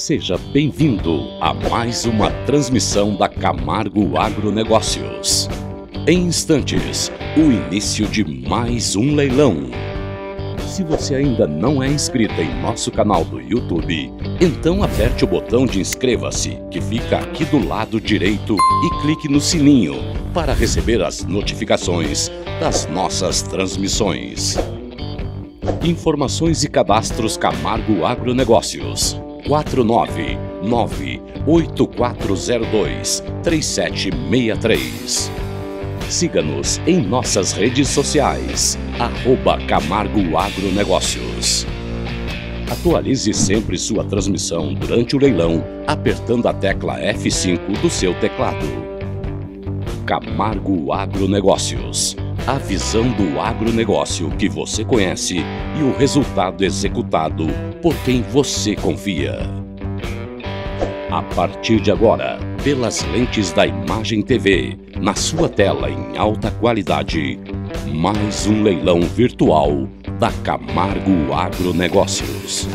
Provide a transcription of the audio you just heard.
Seja bem-vindo a mais uma transmissão da Camargo Agronegócios. Em instantes, o início de mais um leilão. Se você ainda não é inscrito em nosso canal do YouTube, então aperte o botão de inscreva-se, que fica aqui do lado direito, e clique no sininho para receber as notificações das nossas transmissões. Informações e cadastros Camargo Agronegócios 499-8402-3763. Siga-nos em nossas redes sociais, arroba Camargo Agronegócios. Atualize sempre sua transmissão durante o leilão, apertando a tecla F5 do seu teclado. Camargo Agronegócios. A visão do agronegócio que você conhece e o resultado executado por quem você confia. A partir de agora, pelas lentes da Imagem TV, na sua tela em alta qualidade, mais um leilão virtual da Camargo Agronegócios.